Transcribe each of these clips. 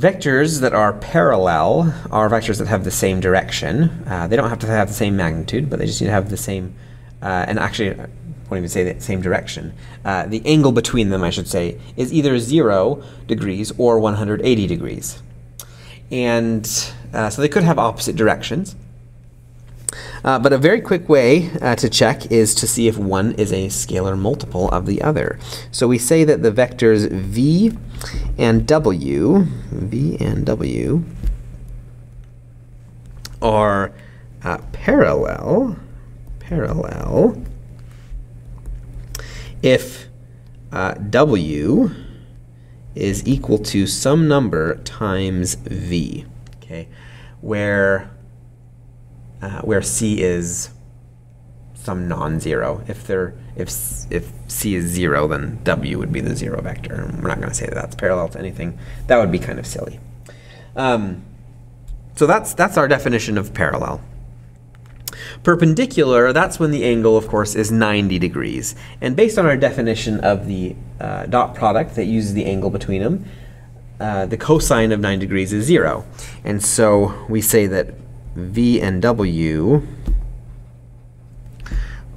vectors that are parallel are vectors that have the same direction. Uh, they don't have to have the same magnitude, but they just need to have the same, uh, and actually, I won't even say the same direction. Uh, the angle between them, I should say, is either 0 degrees or 180 degrees. And uh, so they could have opposite directions. Uh, but a very quick way uh, to check is to see if one is a scalar multiple of the other. So we say that the vectors v and w, v and w, are uh, parallel, parallel, if uh, w is equal to some number times v, okay, where uh, where c is some non-zero. If there, if if c is zero, then w would be the zero vector. we're not going to say that that's parallel to anything. That would be kind of silly. Um, so that's that's our definition of parallel. Perpendicular, that's when the angle, of course, is 90 degrees. And based on our definition of the uh, dot product that uses the angle between them, uh, the cosine of 90 degrees is 0. And so we say that V and W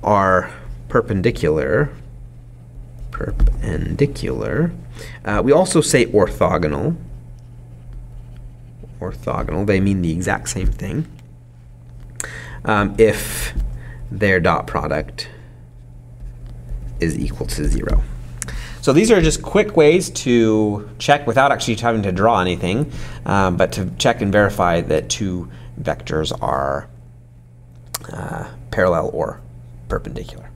are perpendicular, perpendicular. Uh, we also say orthogonal. Orthogonal, they mean the exact same thing. Um, if their dot product is equal to zero. So these are just quick ways to check without actually having to draw anything, um, but to check and verify that two vectors are uh, parallel or perpendicular.